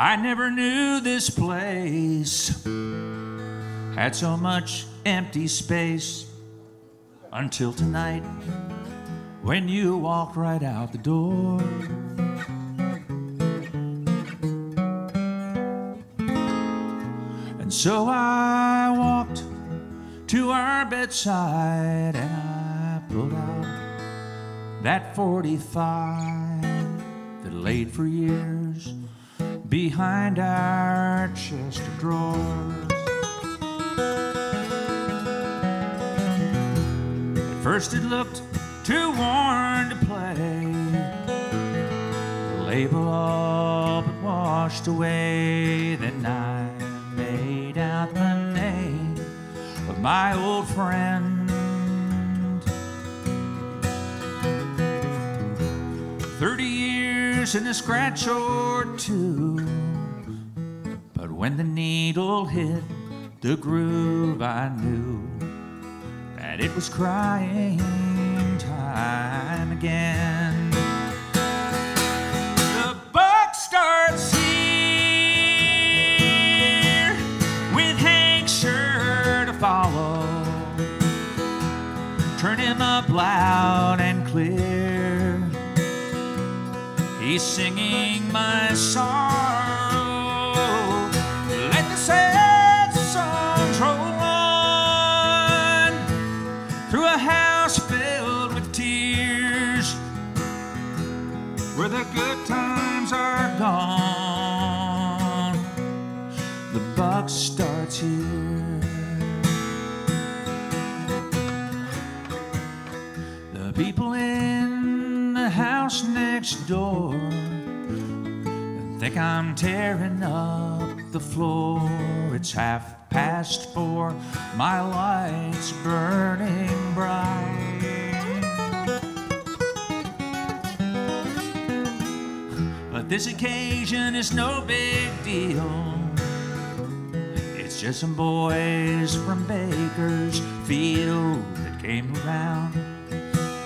I never knew this place had so much empty space until tonight when you walked right out the door. And so I walked to our bedside and I pulled out that 45 that laid for years behind our chest of drawers. At first it looked too worn to play. The label all but washed away. Then I made out the name of my old friend. Thirty years and a scratch or two. But when the needle hit the groove, I knew that it was crying time again. The buck starts here with Hank sure to follow. Turn him up loud Singing my sorrow. Let the sad songs roll on through a house filled with tears where the good times are gone. The buck starts here. The people in house next door And think I'm tearing up the floor. It's half past four, my light's burning bright. But this occasion is no big deal. It's just some boys from Bakersfield that came around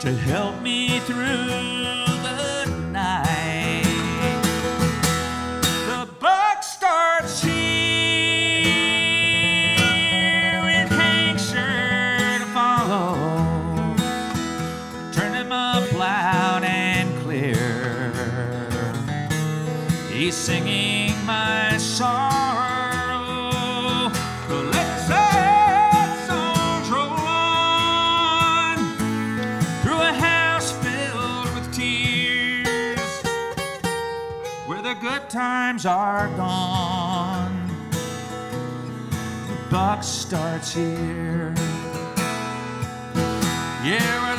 to help me through the night. The the good times are gone. The buck starts here. Yeah,